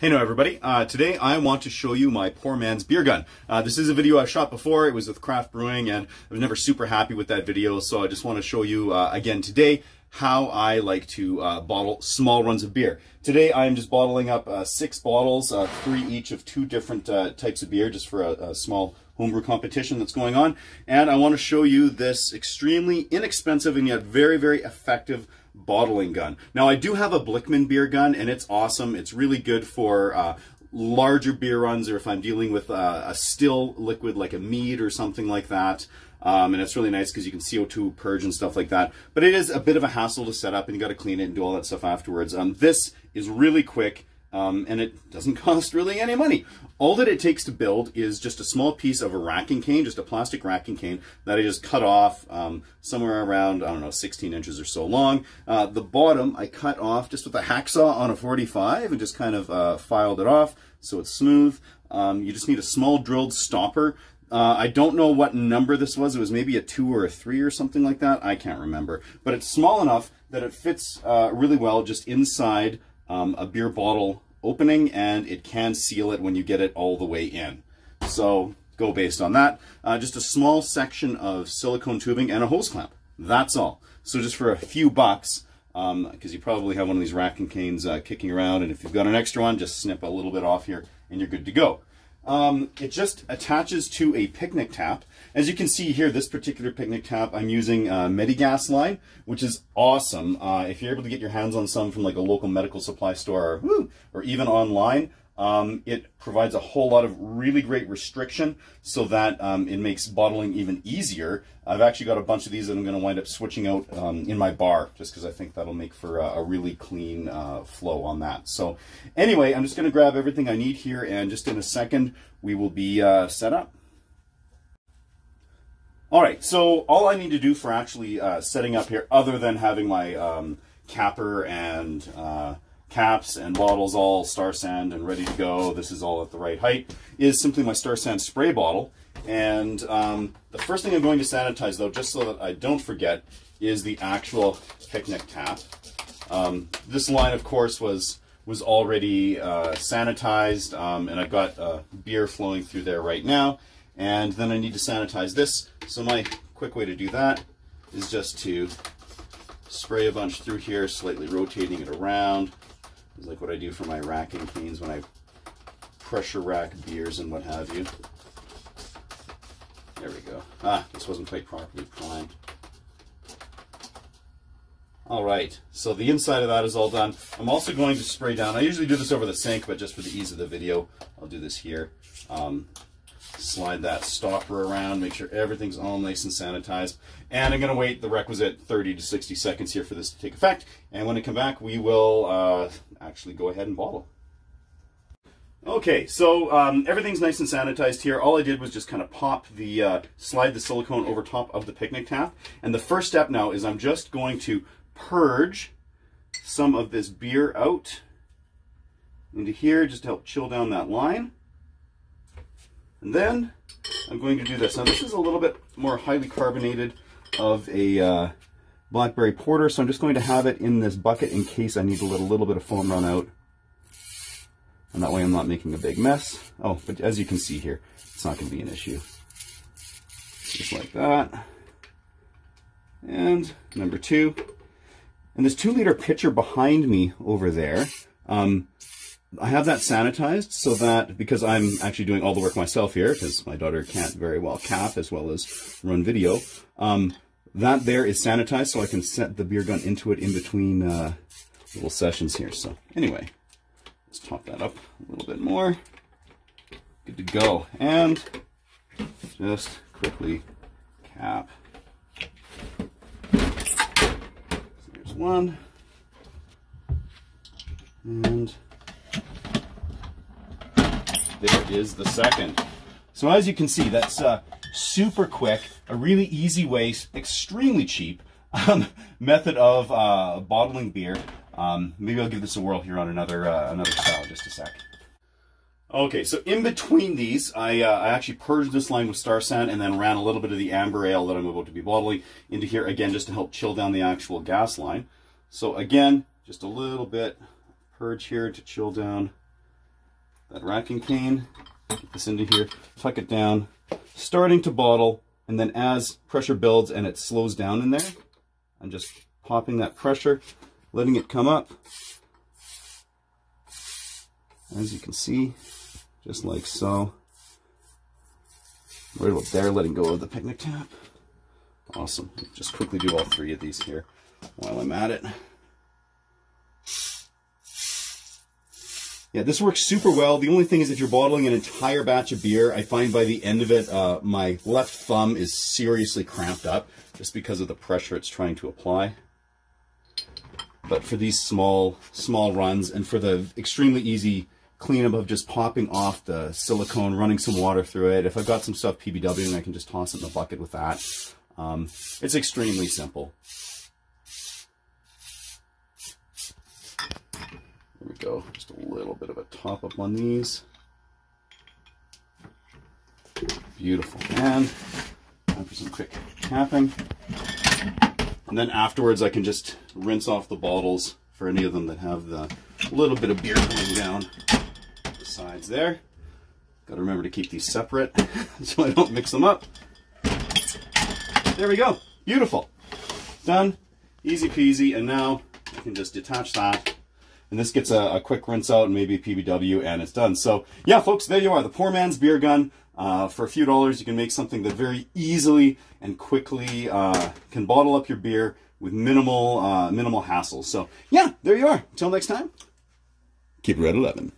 Hey now everybody, uh, today I want to show you my poor man's beer gun. Uh, this is a video I've shot before, it was with Craft Brewing and I was never super happy with that video so I just want to show you uh, again today how I like to uh, bottle small runs of beer. Today I'm just bottling up uh, six bottles, uh, three each of two different types of beer just for a, a small homebrew competition that's going on and I want to show you this extremely inexpensive and yet very very effective bottling gun. Now I do have a Blichmann beer gun and it's awesome. It's really good for uh, larger beer runs or if I'm dealing with uh, a still liquid like a mead or something like that. Um, and it's really nice because you can CO2 purge and stuff like that. But it is a bit of a hassle to set up and you got to clean it and do all that stuff afterwards. Um, this is really quick. Um, and it doesn't cost really any money. All that it takes to build is just a small piece of a racking cane, just a plastic racking cane that I just cut off um, somewhere around, I don't know, 16 inches or so long. Uh, the bottom I cut off just with a hacksaw on a 45 and just kind of uh, filed it off so it's smooth. Um, you just need a small drilled stopper. Uh, I don't know what number this was. It was maybe a two or a three or something like that. I can't remember. But it's small enough that it fits uh, really well just inside um, a beer bottle opening and it can seal it when you get it all the way in. So go based on that. Uh, just a small section of silicone tubing and a hose clamp. That's all. So just for a few bucks, because um, you probably have one of these racking canes uh, kicking around, and if you've got an extra one, just snip a little bit off here and you're good to go. Um, it just attaches to a picnic tap. As you can see here, this particular picnic tap, I'm using uh, Medigas line, which is awesome. Uh, if you're able to get your hands on some from like a local medical supply store or, or even online, um, it provides a whole lot of really great restriction so that um, it makes bottling even easier. I've actually got a bunch of these that I'm going to wind up switching out um, in my bar just because I think that'll make for a, a really clean uh, flow on that. So anyway, I'm just going to grab everything I need here and just in a second we will be uh, set up. All right, so all I need to do for actually uh, setting up here, other than having my um, capper and uh, caps and bottles all Star San and ready to go, this is all at the right height, is simply my Star San spray bottle. And um, the first thing I'm going to sanitize though, just so that I don't forget, is the actual picnic tap. Um, this line, of course, was was already uh, sanitized, um, and I've got uh, beer flowing through there right now. And then I need to sanitize this. So my quick way to do that is just to spray a bunch through here, slightly rotating it around. Like what I do for my racking canes when I pressure rack beers and what have you. There we go. Ah, this wasn't quite properly primed. All right, so the inside of that is all done. I'm also going to spray down. I usually do this over the sink, but just for the ease of the video, I'll do this here. Um, slide that stopper around, make sure everything's all nice and sanitized. And I'm gonna wait the requisite 30 to 60 seconds here for this to take effect. And when I come back, we will uh, actually go ahead and bottle. Okay, so um, everything's nice and sanitized here. All I did was just kind of pop the, uh, slide the silicone over top of the picnic tap. And the first step now is I'm just going to purge some of this beer out into here just to help chill down that line. And then I'm going to do this. Now this is a little bit more highly carbonated of a uh, blackberry porter, so I'm just going to have it in this bucket in case I need to let a little bit of foam run out. And that way I'm not making a big mess. Oh, but as you can see here, it's not going to be an issue. Just like that. And number two. And this two liter pitcher behind me over there, um, I have that sanitized so that because I'm actually doing all the work myself here because my daughter can't very well cap as well as run video. Um, that there is sanitized so I can set the beer gun into it in between uh, little sessions here. So anyway, let's top that up a little bit more. Good to go. And just quickly cap. So there's one. And there is the second. So as you can see, that's uh, super quick, a really easy way, extremely cheap um, method of uh, bottling beer. Um, maybe I'll give this a whirl here on another uh, another style just a sec. Okay, so in between these, I, uh, I actually purged this line with Star San and then ran a little bit of the amber ale that I'm about to be bottling into here again just to help chill down the actual gas line. So again, just a little bit purge here to chill down that racking cane, get this into here, tuck it down, starting to bottle, and then as pressure builds and it slows down in there, I'm just popping that pressure, letting it come up. As you can see, just like so. Right about there, letting go of the picnic tap. Awesome. Just quickly do all three of these here while I'm at it. Yeah, this works super well. The only thing is if you're bottling an entire batch of beer, I find by the end of it, uh, my left thumb is seriously cramped up just because of the pressure it's trying to apply. But for these small, small runs and for the extremely easy cleanup of just popping off the silicone, running some water through it, if I've got some stuff PBW, and I can just toss it in the bucket with that. Um, it's extremely simple. There we go. Just a little bit of a top up on these. Beautiful. And time for some quick tapping. And then afterwards I can just rinse off the bottles for any of them that have the little bit of beer coming down the sides there. Got to remember to keep these separate so I don't mix them up. There we go. Beautiful. Done. Easy peasy. And now I can just detach that. And this gets a, a quick rinse out and maybe a PBW and it's done. So yeah, folks, there you are. The poor man's beer gun. Uh, for a few dollars, you can make something that very easily and quickly uh, can bottle up your beer with minimal uh, minimal hassle. So yeah, there you are. Until next time, keep it red 11.